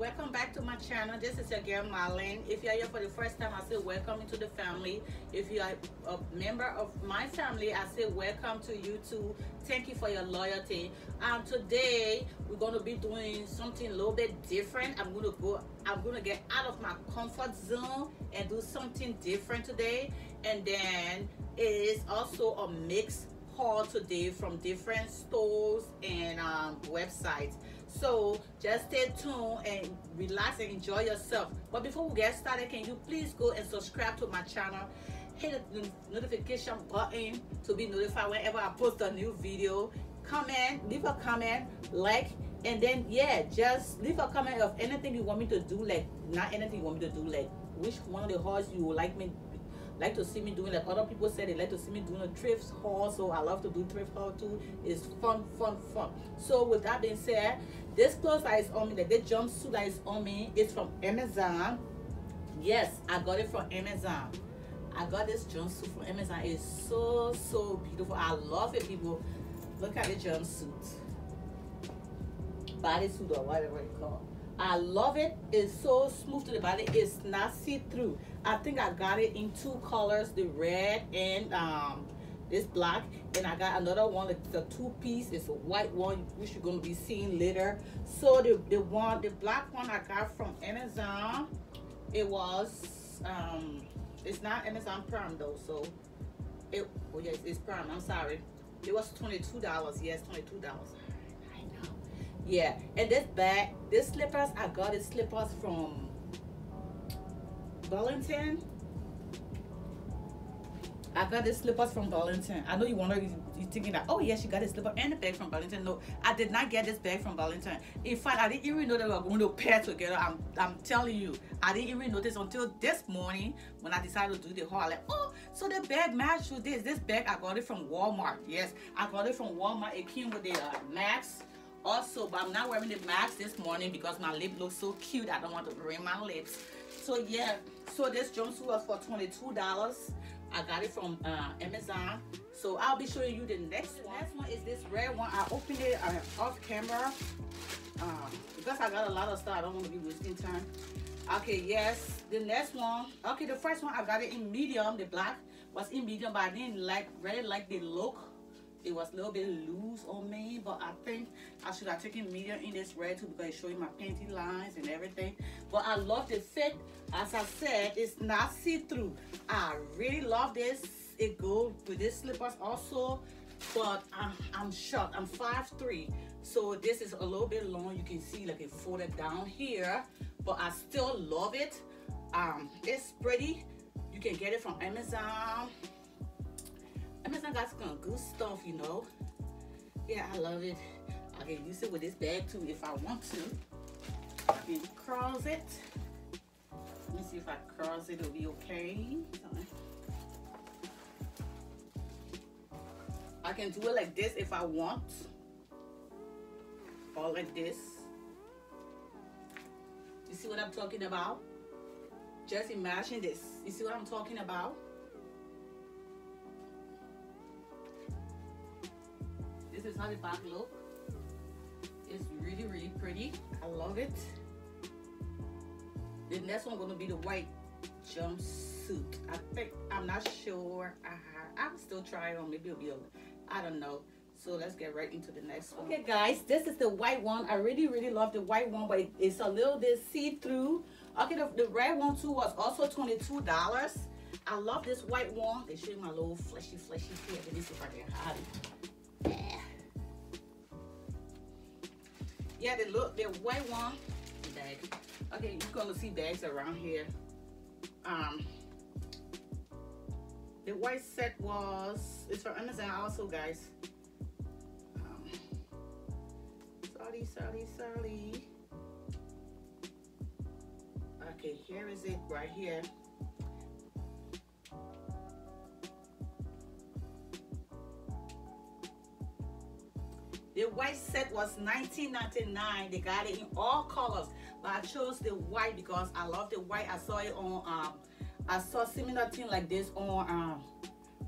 welcome back to my channel. This is your girl Maline. If you're here for the first time I say welcome into the family. If you are a member of my family I say welcome to you too. Thank you for your loyalty. Um today we're going to be doing something a little bit different. I'm going to go I'm going to get out of my comfort zone and do something different today. And then it is also a mix haul today from different stores and um, websites so just stay tuned and relax and enjoy yourself. But before we get started can you please go and subscribe to my channel? Hit the notification button to be notified whenever i post a new video. Comment leave a comment like and then yeah just leave a comment of anything you want me to do like not anything you want me to do like which one of the horse you would like me like to see me doing like other people said they like to see me doing a thrift haul so i love to do thrift haul too. It's fun fun fun. So with that being said this clothes that is on me like this jumpsuit that is on me is from amazon. Yes i got it from amazon. I got this jumpsuit from amazon. It's so so beautiful. I love it people. Look at the jumpsuit. Bodysuit or whatever it's called I love it. It's so smooth to the body. It's not see-through. I think I got it in two colors, the red and um, this black. And I got another one, it's a two-piece. It's a white one, which you're going to be seeing later. So the, the one, the black one I got from Amazon, it was, um, it's not Amazon Prime though. So, it, oh yes, it's Prime. I'm sorry. It was $22. Yes, $22 I know. yeah and this bag this slippers i got it slippers from burlington I got this slippers from Burlington. I know you wonder, you thinking that, oh yeah, she got a slipper and a bag from Burlington. No, I did not get this bag from Burlington. In fact, I didn't even know they were going to pair together. I'm, I'm telling you, I didn't even notice until this morning when I decided to do the haul. Like, oh, so the bag matched with this. This bag, I got it from Walmart. Yes, I got it from Walmart. It came with the uh, max also but i'm not wearing the mask this morning because my lip looks so cute i don't want to ruin my lips so yeah. So this jumpsuit was for 22 dollars. I got it from uh, amazon. So i'll be showing you the next one. The next one is this red one. I opened it uh, off camera uh, because i got a lot of stuff i don't want to be wasting time. Okay yes. The next one. Okay the first one i got it in medium the black was in medium but i didn't like really like the look it was a little bit loose on me but i think i should have taken medium in this red too because it's showing my panty lines and everything. But i love the fit as i said it's not see-through. I really love this. It goes with these slippers also but i'm, I'm short i'm 5'3 so this is a little bit long. You can see like it folded down here but i still love it. Um it's pretty. You can get it from amazon Amazon got some good stuff, you know. Yeah, I love it. I can use it with this bag too if I want to. I can cross it. Let me see if I cross it, it'll be okay. I can do it like this if I want. Or like this. You see what I'm talking about? Just imagine this. You see what I'm talking about? How the back look. It's really, really pretty. I love it. The next one gonna be the white jumpsuit. I think, I'm not sure. I, I'll still trying on. Maybe it'll be, a, I don't know. So let's get right into the next one. Okay guys, this is the white one. I really, really love the white one, but it's a little bit see-through. Okay, the, the red one too was also $22. I love this white one. They show you my little fleshy, fleshy here. Let me see if I can hide it. Yeah, they look, the white one. Okay, you're gonna see bags around here. Um, the white set was it's from Amazon also, guys. Um, sorry, sorry, sorry. Okay, here is it right here. The white set was $19.99. They got it in all colors. But I chose the white because I love the white. I saw it on, um, I saw similar thing like this on um,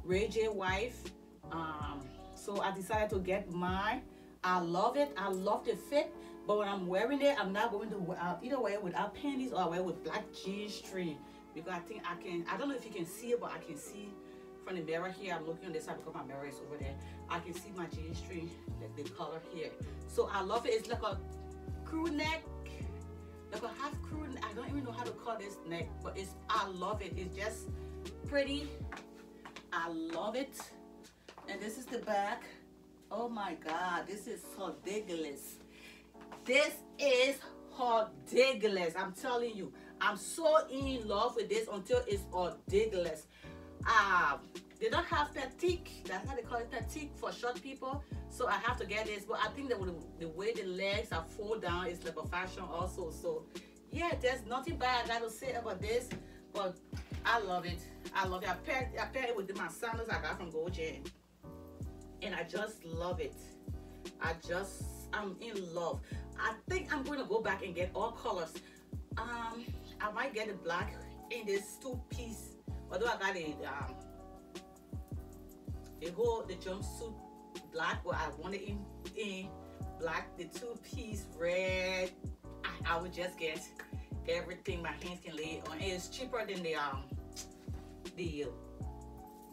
Ray J wife. Um, so I decided to get mine. I love it. I love the fit. But when I'm wearing it, I'm not going to wear, uh, either wear it without panties or I wear it with black jeans string because I think I can. I don't know if you can see it, but I can see from the mirror here. I'm looking on this side because my mirror is over there. I can see my jeans string, like the color here. So I love it. It's like a crew neck, like a half crew. I don't even know how to call this neck, but it's. I love it. It's just pretty. I love it. And this is the back. Oh my God, this is ridiculous. This is ridiculous. I'm telling you. I'm so in love with this until it's ridiculous. Um, they don't have petite. That's how they call it petite for short people. So I have to get this. But I think that the, way the legs are fold down is like a fashion also. So yeah, there's nothing bad I gotta say about this. But I love it. I love it. I paired, I paired it with my sandals I got from Gold And I just love it. I just, I'm in love. I think I'm going to go back and get all colors. Um, I might get the black in this two piece. Although I got a um, the whole the jumpsuit black, but I wanted in in black. The two piece red. I, I would just get everything my hands can lay on. It's cheaper than the um the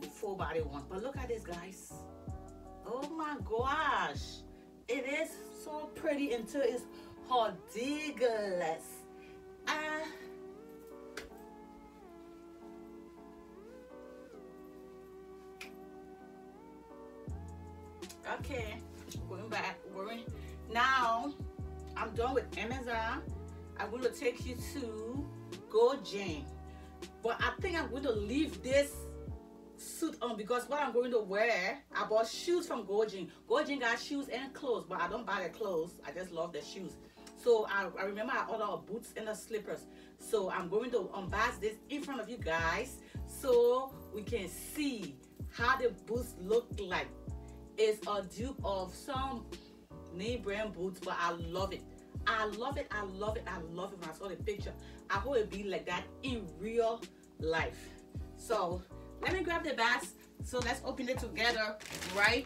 the full body one. But look at this, guys. Oh my gosh, it is so pretty until it's ridiculous. Uh, okay, going back, going. Now, I'm done with Amazon. I'm going to take you to GoJane. But I think I'm going to leave this suit on because what I'm going to wear, I bought shoes from GoJane. GoJane got shoes and clothes, but I don't buy the clothes. I just love the shoes. So I, I remember I ordered boots and the slippers. So I'm going to unbox this in front of you guys so we can see how the boots look like. It's a dupe of some name brand boots, but I love it. I love it. I love it. I love it when I saw the picture. I hope it be like that in real life. So let me grab the bags. So let's open it together right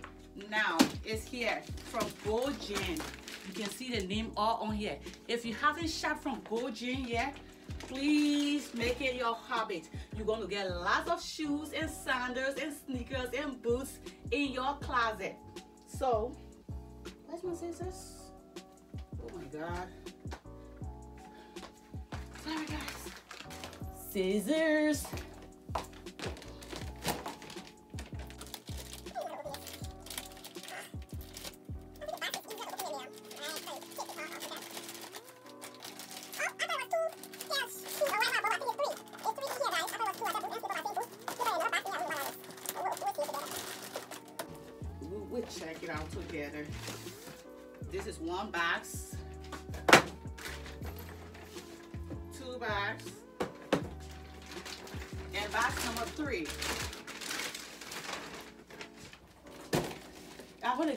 now. It's here from GoJane. You can see the name all on here. If you haven't shopped from GoJane yet, please make it your habit. You're going to get lots of shoes and sandals and sneakers and boots in your closet. So, where's my scissors? Oh my God. Sorry guys. Scissors.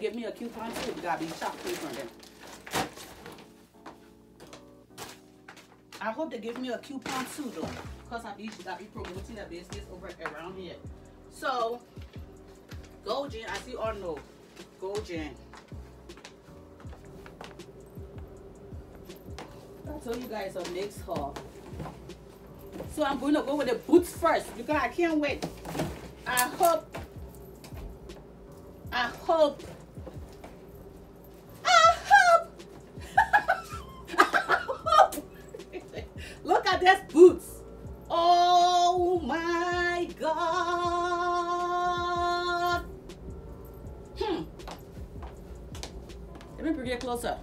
Give me a coupon too. You gotta be shop free from them. I hope they give me a coupon too though. Because I be got be promoting the business over around here. So GoJane, I see or no. I told you guys a mix haul. So I'm going to go with the boots first because I can't wait. I hope, I hope closer.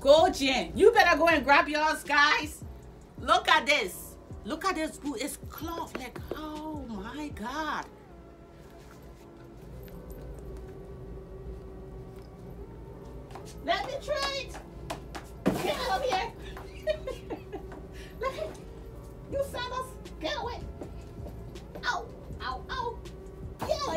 GoJane. You better go and grab yours, guys. Look at this. Look at this boot. It's cloth. Like, oh my God. Let me it. Get out of here. Let me. You. Get away. Ow. Ow. Ow. Get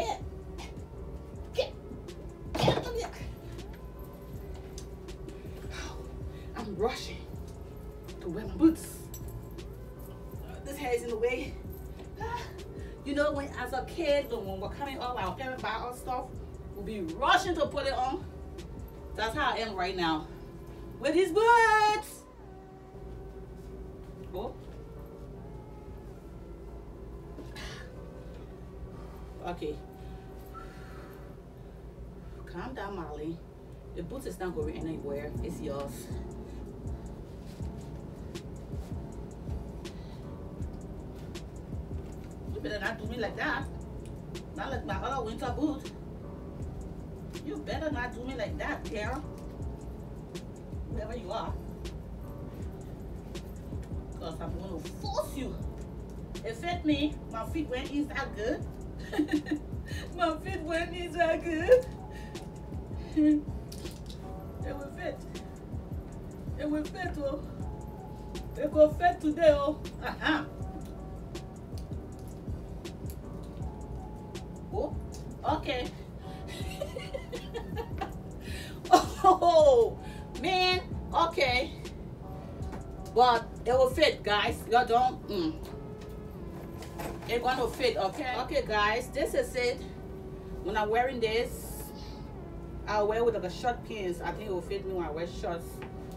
when we're coming up, our parents buy our stuff, we'll be rushing to put it on. That's how I am right now. with his boots. Oh. Okay. Calm down, Molly. The boots is not going anywhere. It's yours. You better not do me like that. Not like my other winter boot. You better not do me like that, girl. Whoever you are. Because I'm going to force you. It fit me. My feet went inside good. my feet went inside good. it will fit. It will fit, oh. It will fit today, oh. Uh-huh. Oh, okay. oh, man. Okay. But it will fit, guys. You don't. Mm. It's gonna fit, okay? Okay, guys. This is it. When I'm wearing this, I'll wear with like a short pants. I think it will fit me when I wear shorts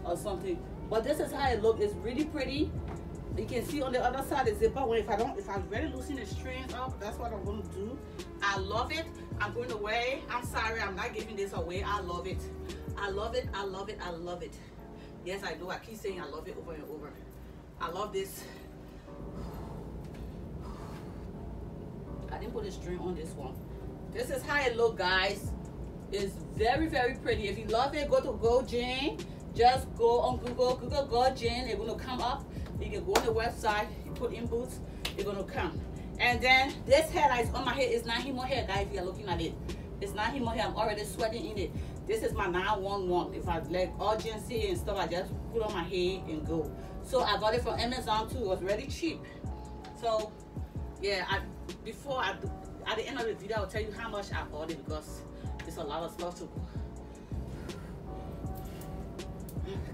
or something. But this is how it looks. It's really pretty. You can see on the other side the zipper. When if I don't, if I'm really loosen the strings up, that's what I'm gonna do. I love it. I'm going away. I'm sorry, I'm not giving this away. I love it. I love it. I love it. I love it. Yes, I know. I keep saying I love it over and over. I love this. I didn't put a string on this one. This is how it look, guys. It's very, very pretty. If you love it, go to GoJane. Just go on Google, Google GoJane. It's gonna come up. You can go on the website, you put in boots, You're gonna come. And then this hair that is on my head is not Himo hair, guys, if you're looking at it. It's not Himo hair, I'm already sweating in it. This is my 911. If I like urgency and stuff, I just put on my head and go. So I got it from Amazon too, it was really cheap. So yeah, I before I at the end of the video, I'll tell you how much I bought it because it's a lot of stuff to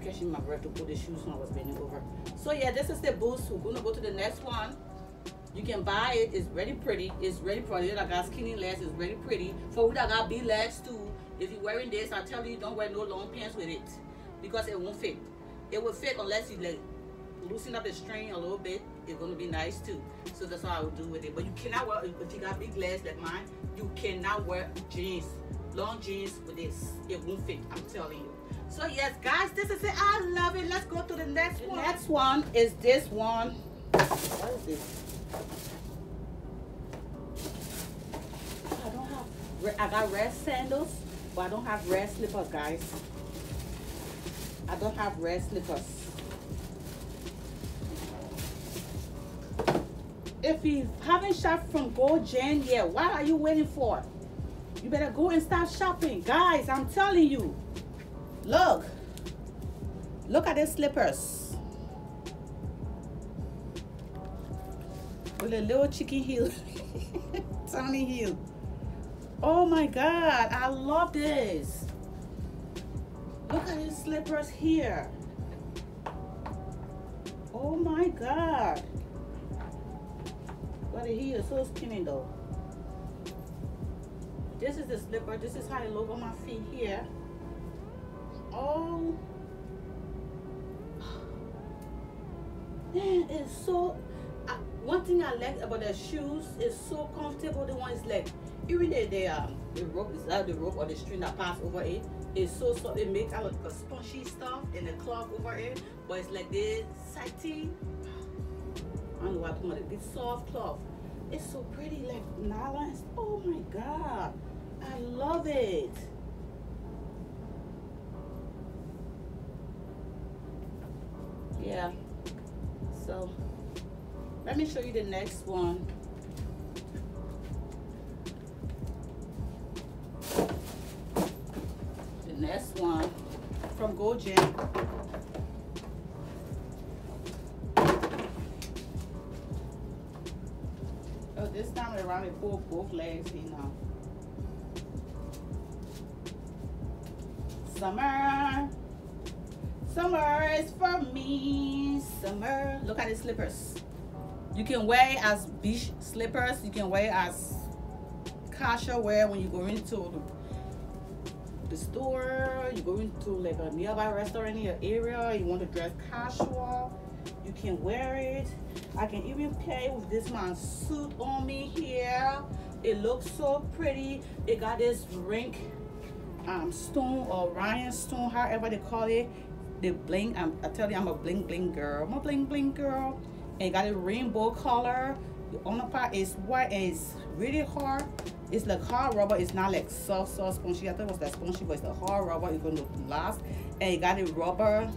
catching my breath to put the shoes when I was bending over. So yeah, this is the boost. We're gonna go to the next one. You can buy it. It's really pretty. It's really pretty. That got skinny legs. It's really pretty. For we that got big legs too. If you're wearing this, I tell you don't wear no long pants with it because it won't fit. It will fit unless you like loosen up the string a little bit. It's gonna be nice too. So that's what I would do with it. But you cannot wear if you got big legs like mine. You cannot wear jeans, long jeans with this. It won't fit. I'm telling you. So yes, guys, this is it. I love it. Let's go to the next the one. Next one is this one. What is this? I don't have. I got red sandals, but I don't have red slippers, guys. I don't have red slippers. If you haven't shopped from GoJane yet, what are you waiting for? You better go and start shopping. Guys, I'm telling you. Look. Look at these slippers. With a little chicken heel. Tiny heel. Oh my God. I love this. Look at these slippers here. Oh my God. But the heel is so skinny though. This is the slipper. This is how it look on my feet here. Oh, man, it's so. One thing I like about the shoes is so comfortable. The one is like, even though the um, the rope is out, the rope or the string that pass over it, it's so so. It makes out like a spongy stuff and the cloth over it, but it's like this satin. I don't know what I'm talking about. This soft cloth. It's so pretty, like nylon. Oh my god, I love it. yeah. So let me show you the next one. The next one from Gold oh this time around it pull both legs you know summer Summer is for me. Summer. Look at the slippers. You can wear as beach slippers. You can wear as casual wear when you go into the store, You go into like a nearby restaurant in your area, you want to dress casual, you can wear it. I can even play with this man's suit on me here. It looks so pretty. It got this ring um, stone or rhinestone, however they call it. The bling, I'm, I tell you, I'm a bling bling girl. I'm a bling bling girl. And got a rainbow color. The under part is white and it's really hard. It's like hard rubber. It's not like soft, soft, spongy. I thought it was that spongy, but it's the hard rubber. It's going to last. And it got a rubber,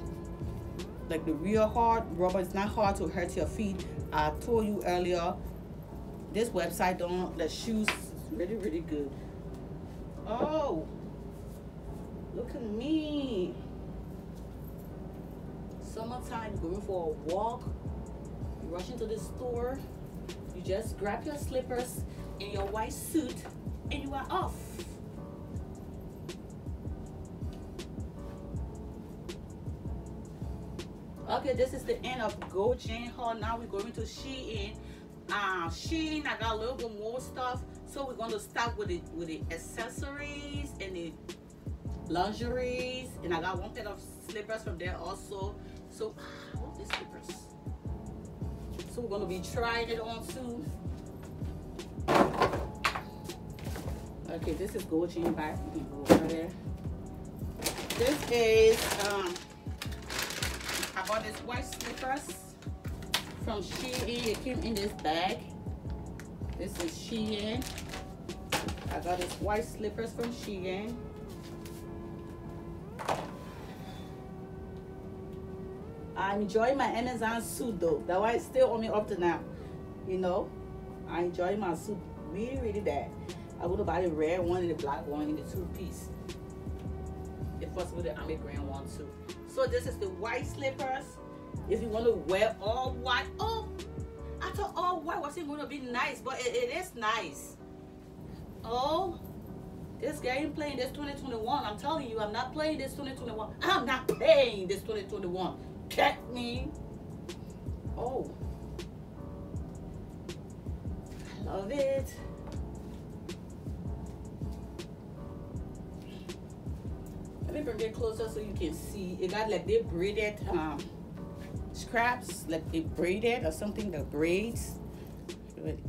like the real hard rubber. It's not hard to hurt your feet. I told you earlier, this website don't, the shoes really, really good. Oh, look at me. Summertime, going for a walk. You rush into the store. You just grab your slippers and your white suit and you are off. Okay, this is the end of GoJane haul. Now we're going to Shein. Uh, Shein, I got a little bit more stuff. So we're going to start with the with the accessories and the lingeries. And I got one pair of slippers from there also. So, I love these slippers. So we're to be trying it on soon. Okay, this is. You go over there. This is, um, I bought this white slippers from Shein. It came in this bag. This is Shein. I got this white slippers from Shein. I'm enjoying my Amazon suit though. That why it's still on me up to now. You know, I enjoy my suit really, really bad. I would have bought the red one and the black one in the two piece. First with the army green one too. So this is the white slippers. If you want to wear all white, oh, I thought all white wasn't going to be nice, but it, it is nice. Oh, this game playing this 2021. I'm telling you, I'm not playing this 2021. I'm not playing this 2021. Check me. Oh, I love it. Let me bring it closer so you can see. It got like they braided um, scraps, like they braided or something, that braids.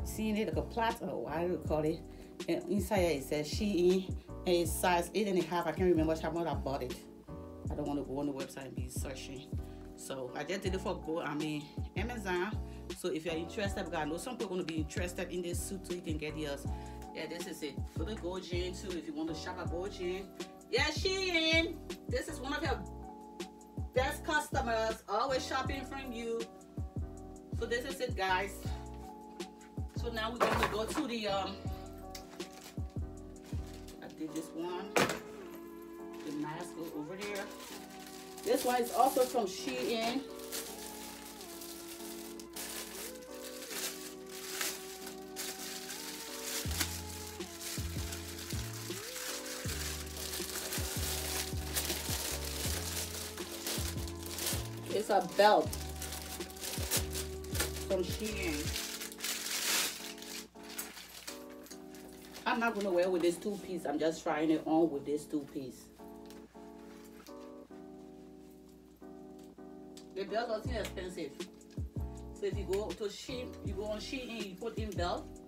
Seeing it like a plait or what do you call it? And inside it says Shein and it's size eight and a half. I can't remember how much I bought it. I don't want to go on the website and be searching. So I just did it for go. I mean Amazon. So if you're interested, because I know some people are going to be interested in this suit, so you can get yours. Yeah, this is it. For the GoJane too, if you want to shop at Chain. Yeah, Shein. This is one of your best customers. Always shopping from you. So this is it, guys. So now we're going to go to the um. I did this one. The mask over there. This one is also from Shein. It's a belt from Shein. I'm not gonna wear with this two piece. I'm just trying it on with this two piece. The belt wasn't expensive. So if you go to Shein, you go on Shein, you put in belt.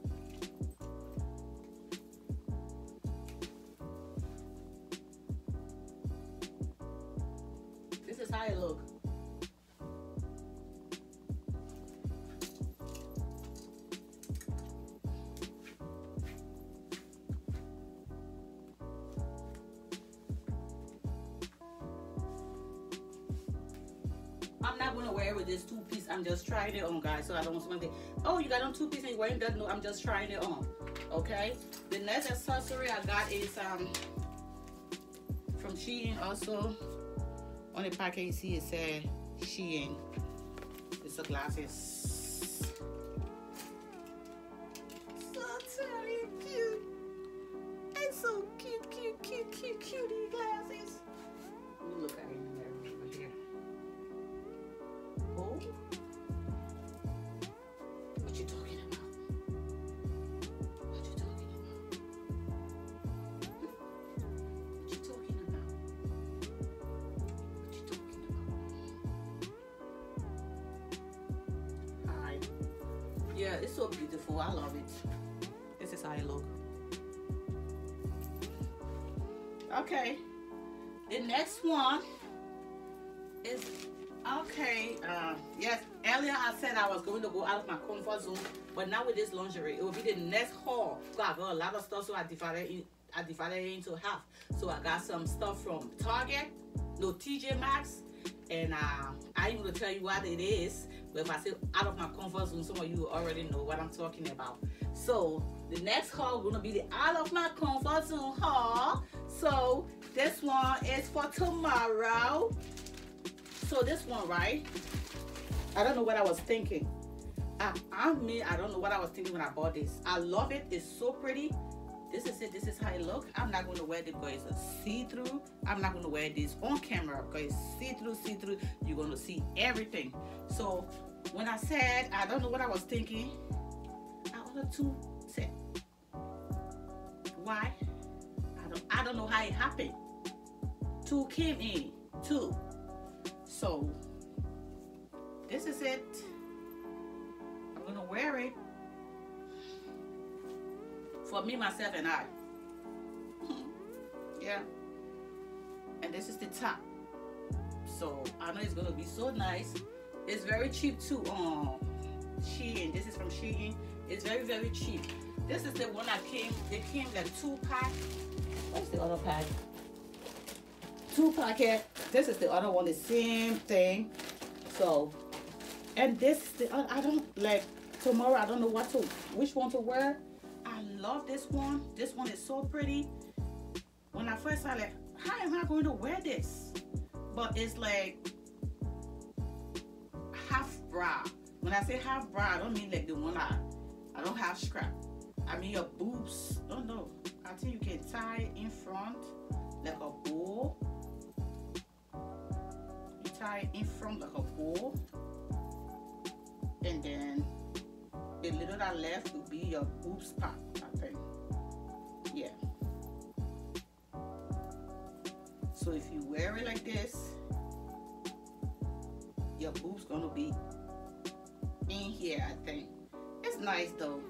Somebody, oh, you got on two pieces and you're wearing that. No, I'm just trying it on. Okay. The next accessory I got is um from Shein also. On the package, you see it said Shein. It's the glasses. So very cute. And so cute, cute, cute, cute, cutie glasses. Look at it in there over here. Oh. I love it. This is how it look. Okay. The next one is okay. Uh, yes, earlier I said I was going to go out of my comfort zone, but now with this lingerie, it will be the next haul. Because I got a lot of stuff, so I divided it. I divided it into half. So I got some stuff from Target, no TJ Maxx, and uh, I ain't gonna tell you what it is. But if I say out of my comfort zone, some of you already know what I'm talking about. So the next haul gonna be the out of my comfort zone haul. So this one is for tomorrow. So this one, right? I don't know what I was thinking. I, I mean, I don't know what I was thinking when I bought this. I love it. It's so pretty. This is it. This is how it look. I'm not going to wear it because it's see-through. I'm not going to wear this on camera because see-through, see-through. You're going to see everything. So when I said, I don't know what I was thinking, I ordered two set. Why? I don't, I don't know how it happened. Two came in. Two. So this is it. I'm to wear it for me, myself, and I. yeah. And this is the top. So I know it's gonna be so nice. It's very cheap too um, Shein. This is from Shein. It's very, very cheap. This is the one that came, they came like two pack. What's the other pack? Two packet. This is the other one, the same thing. So, and this, the, I don't like tomorrow. I don't know what to, which one to wear love this one. This one is so pretty. When I first saw it, how am I going to wear this? But it's like half bra. When I say half bra, I don't mean like the one I, I don't have strap. I mean your boobs. Oh no. I think you can tie in front like a bow. You tie in front like a bow. And then the little that left will be your boobs part, I think. Yeah. So if you wear it like this, your boobs gonna be in here, I think. It's nice though.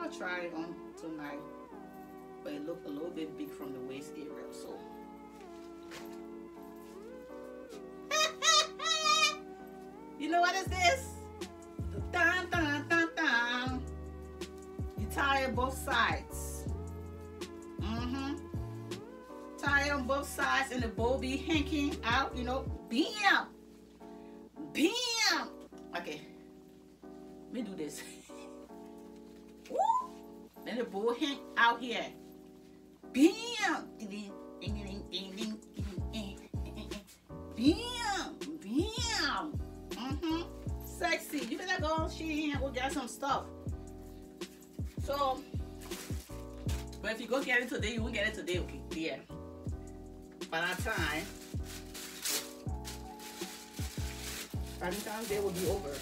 I'll try it on tonight. But it look a little bit big from the waist area, so. you know what is this? Tie on both sides. Mm-hmm. Tie on both sides and the bow be hanging out, you know. Bam! Bam! Okay. Let me do this. Woo! Then the bow hang out here. Bam! Bam! Bam! Mm-hmm. Sexy. You better go on Shein. We'll get some stuff. So, but if you go get it today, you won't get it today, okay? Yeah. By that time, time day will be over.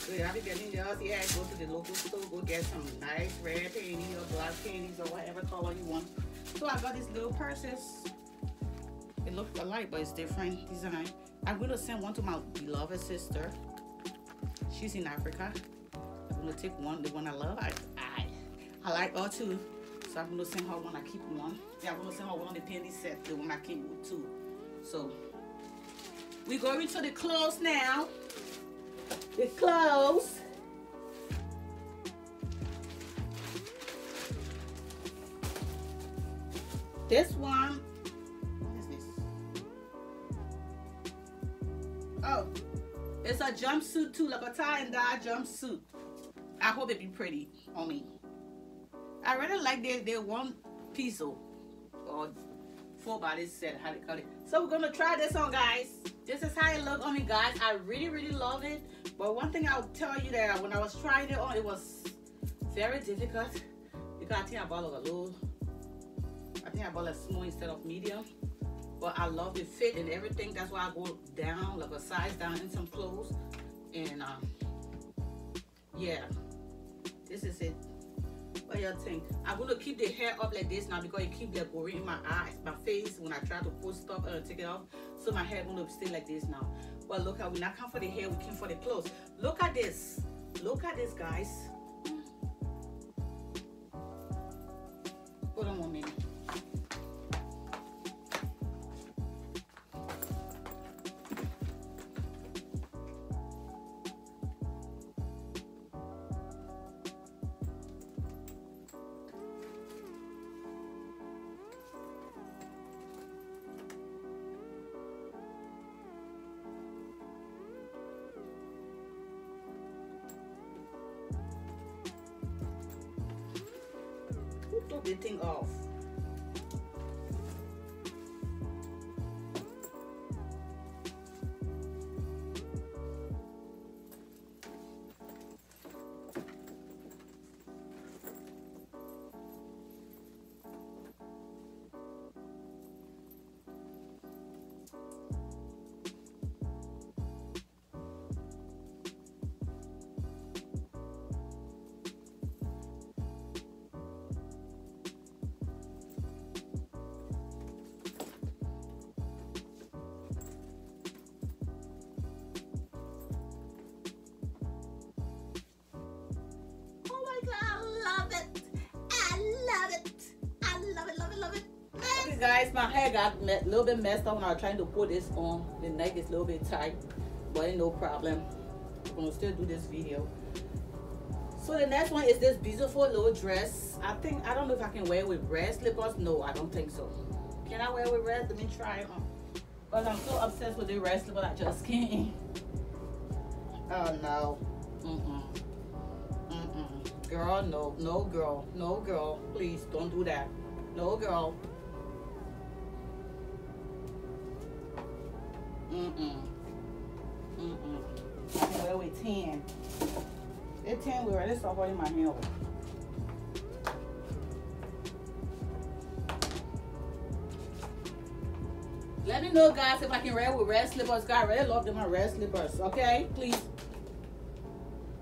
So you have to get in yours, yeah, go to the local store, go get some nice red panties or black panties or whatever color you want. So I got these little purses. It looks alike, but it's different design. I'm gonna send one to my beloved sister. She's in Africa. I'm gonna take one, the one I love. I I, I like all two. So I'm gonna send her one. I keep one. Yeah, I'm gonna send her one the penny set, the one I keep with too. So we go into the clothes now. The clothes. This one. Oh, it's a jumpsuit too, like a tie and dye jumpsuit. I hope it be pretty on me. I really like the, the one piece or four body set, how they call it. So we're gonna try this on guys. This is how it look on me guys. I really, really love it. But one thing I'll tell you that when I was trying it on, it was very difficult because I think I bought a little, I think I bought a small instead of medium. But I love the fit and everything. That's why I go down, like a size down in some clothes. And um, yeah, this is it. What y'all think? I'm gonna keep the hair up like this now because it keep like in my eyes, my face when I try to put stuff and uh, take it off. So my hair gonna stay like this now. But look at we not come for the hair, we came for the clothes. Look at this. Look at this, guys. to thing off. Got a little bit messed up when I was trying to put this on. The neck is a little bit tight, but ain't no problem. I'm gonna still do this video. So the next one is this beautiful little dress. I think, I don't know if I can wear it with red slippers. No, I don't think so. Can I wear it with red? Let me try it on. But I'm so obsessed with the red slipper, I just can't. Oh no. Mm-mm. Mm-mm. Girl, no, no girl, no girl. Please don't do that. No girl. Mm-mm. Mm-mm. I wear with 10. It's 10 we already start holding my hand. Let me know guys if I can wear with red slippers. God, I really love them red slippers. Okay, please.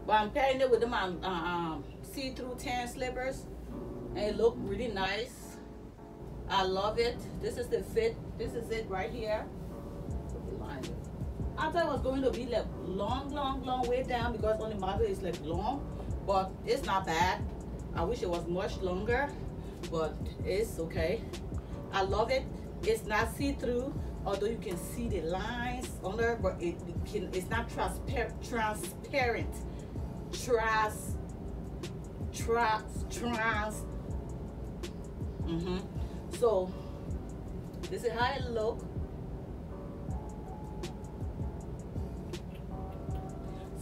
But I'm pairing it with them um, um, see-through tan slippers. And it look really nice. I love it. This is the fit. This is it right here. I thought it was going to be like long, long, long way down because on the model is like long. But it's not bad. I wish it was much longer. But it's okay. I love it. It's not see-through although you can see the lines under but it, can it's not transpar transparent trans trans trans mm-hmm so this is how it look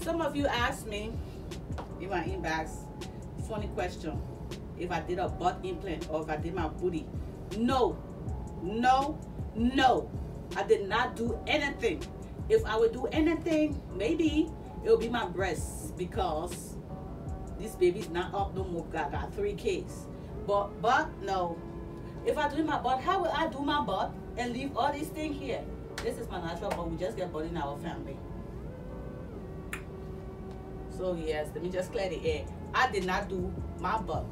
some of you asked me in my inbox funny question if i did a butt implant or if i did my booty no no no I did not do anything. If I would do anything, maybe it would be my breasts because this baby's not up no more. I got three kids. But but no. If I do my butt, how will I do my butt and leave all these things here? This is my natural but we just get butt in our family. So yes, let me just clear the air. I did not do my butt.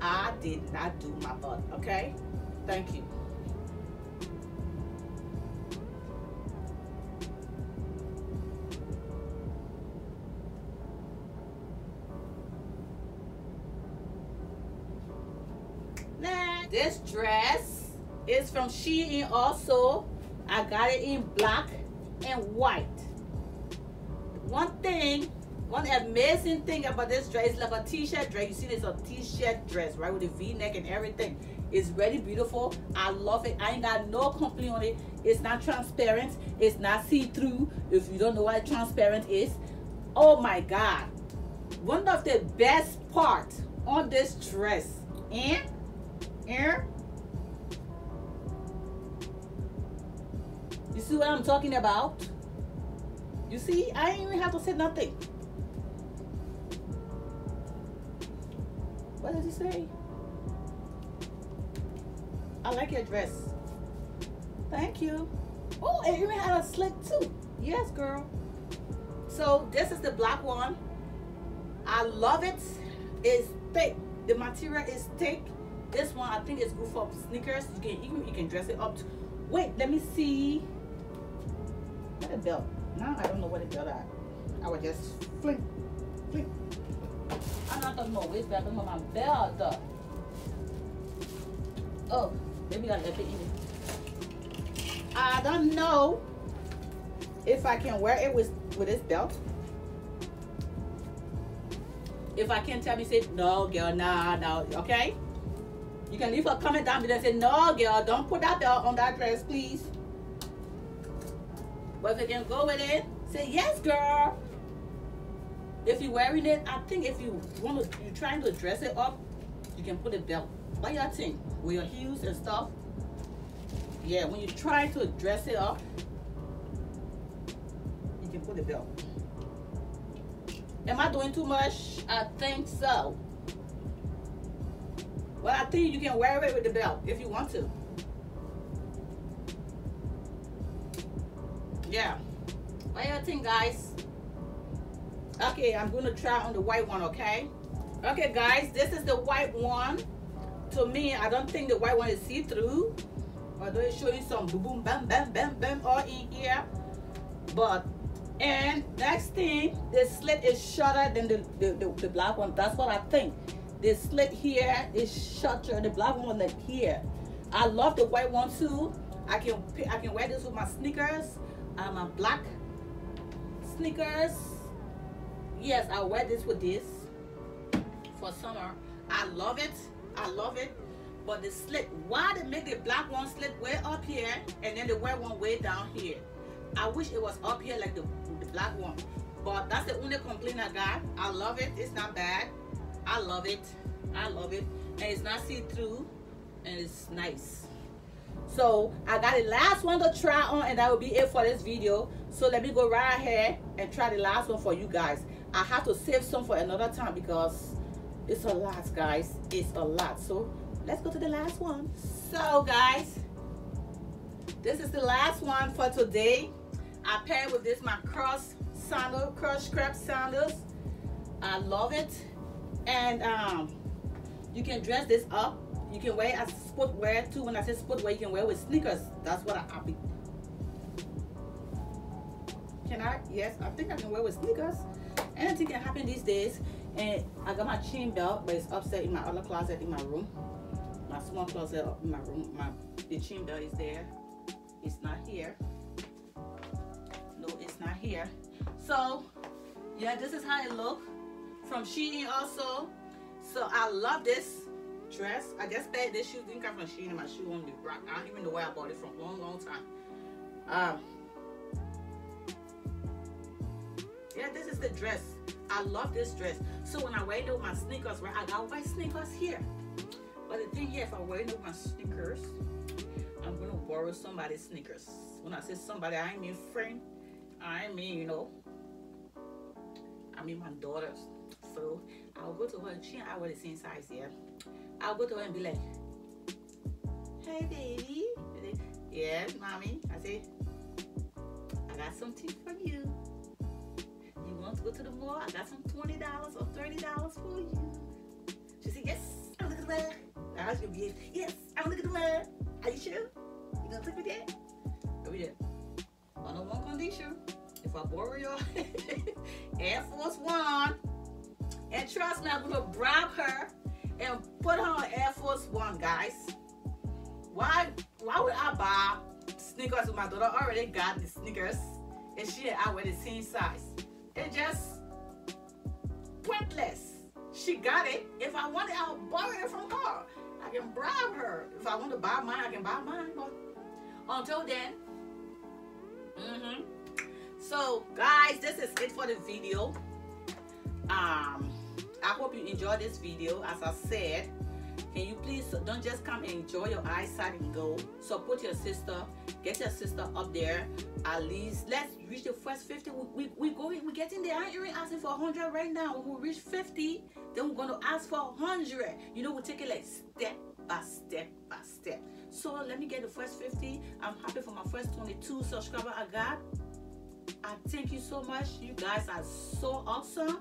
I did not do my butt. Okay? Thank you. This dress is from Shein also. I got it in black and white. One thing, one amazing thing about this dress is like a t-shirt dress. You see this a t-shirt dress, right? With the v-neck and everything. It's really beautiful. I love it. I ain't got no complaint on it. It's not transparent. It's not see-through. If you don't know what transparent is. Oh my God. One of the best part on this dress. And here. You see what I'm talking about? You see, I ain't even have to say nothing. What does he say? I like your dress. Thank you. Oh, it even had a slit too. Yes, girl. So this is the black one. I love it. It's thick. The material is thick. This one I think is good for sneakers. You can even you can dress it up. To, wait, let me see. What a belt. Now I don't know what a belt at. I would just fling, fling. I'm not talking about waist I'm talking about my belt. Oh, maybe I left it in. I don't know if I can wear it with with this belt. If I can't tell me, say no, girl, nah, no, okay. You can leave a comment down below and say, no, girl, don't put that belt on that dress, please. But if you can go with it, say, yes, girl. If you're wearing it, I think if you want to, you're trying to dress it up, you can put a belt. What y'all think? With your heels and stuff? Yeah, when you try to dress it up, you can put a belt. Am I doing too much? I think so. Well, I think you can wear it with the belt if you want to. Yeah. What do you think, guys? Okay, I'm gonna try on the white one, okay? Okay, guys, this is the white one. To me, I don't think the white one is see-through. Although it's showing some boom, boom, bam, bam, bam, bam all in here. But and next thing, the slit is shorter than the, the, the, the black one. That's what I think. The slit here is shorter. Than the black one like here. I love the white one too. I can I can wear this with my sneakers. Um, my black sneakers. Yes, I wear this with this for summer. I love it. I love it. But the slit, why they make the black one slit way up here and then the white one way down here? I wish it was up here like the, the black one. But that's the only complaint I got. I love it. It's not bad. I love it. I love it. And it's not see-through. And it's nice. So I got the last one to try on and that will be it for this video. So let me go right ahead and try the last one for you guys. I have to save some for another time because it's a lot guys. It's a lot. So let's go to the last one. So guys, this is the last one for today. I paired with this my cross sandal, cross scrap sandals. I love it. And um, you can dress this up. You can wear as sport wear too. When I say wear, you can wear with sneakers. That's what I, I be. Can I? Yes, I think I can wear with sneakers. Anything can happen these days. And I got my chain belt, but it's upstairs in my other closet in my room. My small closet in my room. My the chain belt is there. It's not here no it's not here so yeah this is how it look from Shein also so I love this dress I just paid this shoe didn't come from Shein my shoe on the rock I don't even know where I bought it from long long time um yeah this is the dress I love this dress so when I wear it with my sneakers right I got white sneakers here but the thing here if I wear it with my sneakers I'm gonna borrow somebody's sneakers when I say somebody I mean friend I mean, you know, I mean my daughters. So I'll go to her She and I wear the same size here. I'll go to her and be like, Hey baby. Yes, mommy. I say, I got something for you. Want to go to the mall? I got some $20 or $30 for you. She said, Yes, I'm looking at the I was gonna be yes, I'm looking at the Are you sure? You gonna take me there? Over there on one condition. If I borrow your Air Force One, and trust me, I'm gonna bribe her and put her on Air Force One, guys. Why why would I buy sneakers when my daughter already got the sneakers and she and I wear the same size? It just pointless. She got it. If I want it, I'll borrow it from her. I can bribe her. If I want to buy mine, I can buy mine. But until then, Mm-hmm. So, guys, this is it for the video. Um, I hope you enjoyed this video. As I said, can you please don't just come and enjoy your eyesight and go. Support your sister. Get your sister up there. At least let's reach the first 50. We we, we going we getting there. I ain't even asking for 100 right now. When we reach 50, then we're gonna ask for 100. You know, we take it like step by step by step. So let me get the first 50. I'm happy for my first 22 subscriber I got. I thank you so much. You guys are so awesome.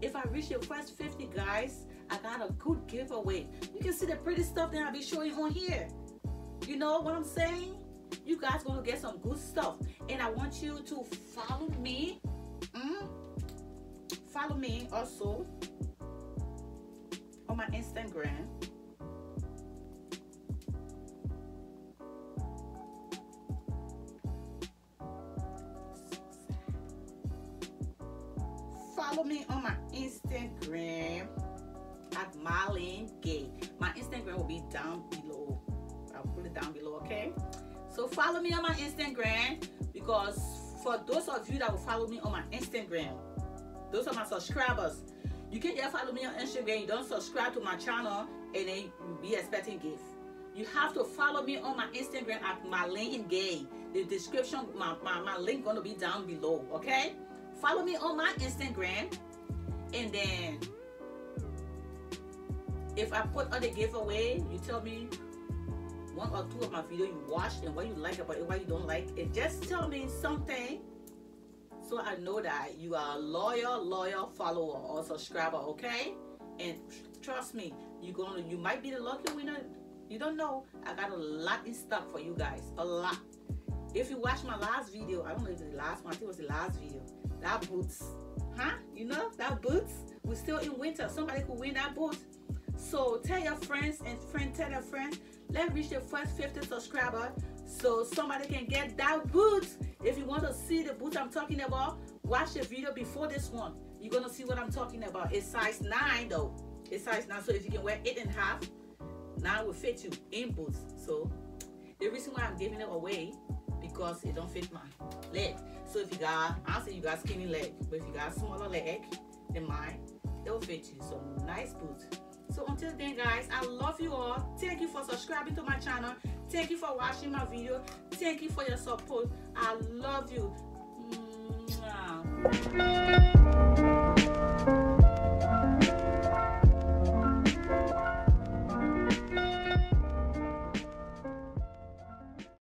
If I reach the first 50 guys, I got a good giveaway. You can see the pretty stuff that I'll be showing on here. You know what I'm saying? You guys gonna get some good stuff. And I want you to follow me. Mm? Follow me also on my Instagram. follow me on my Instagram at Maline Gaye. My Instagram will be down below. I'll put it down below, okay? So follow me on my Instagram because for those of you that will follow me on my Instagram, those are my subscribers. You can just follow me on Instagram. You don't subscribe to my channel and then you be expecting gifts. You have to follow me on my Instagram at Maline Gaye. The description, my, my, my link gonna be down below, okay? Follow me on my Instagram and then if I put on other giveaway, you tell me one or two of my video you watched and what you like about it, what you don't like, and just tell me something so I know that you are a loyal, loyal follower or subscriber, okay? And trust me, you're gonna you might be the lucky winner. You don't know. I got a lot in stock for you guys. A lot. If you watch my last video, I don't know if it's the last one, I think it was the last video. That boots. Huh? You know that boots? We're still in winter. Somebody could win that boot. So tell your friends and friend tell your friends. Let's reach the first 50 subscriber so somebody can get that boots. If you want to see the boots I'm talking about, watch the video before this one. You're gonna see what I'm talking about. It's size 9 though. It's size 9, so if you can wear eight and a half, now it will fit you in boots. So the reason why I'm giving it away because it don't fit my leg. So if you got, I'll say you got skinny leg, but if you got smaller leg than mine, it will fit you. So nice boots. So until then guys, I love you all. Thank you for subscribing to my channel. Thank you for watching my video. Thank you for your support. I love you. Mwah.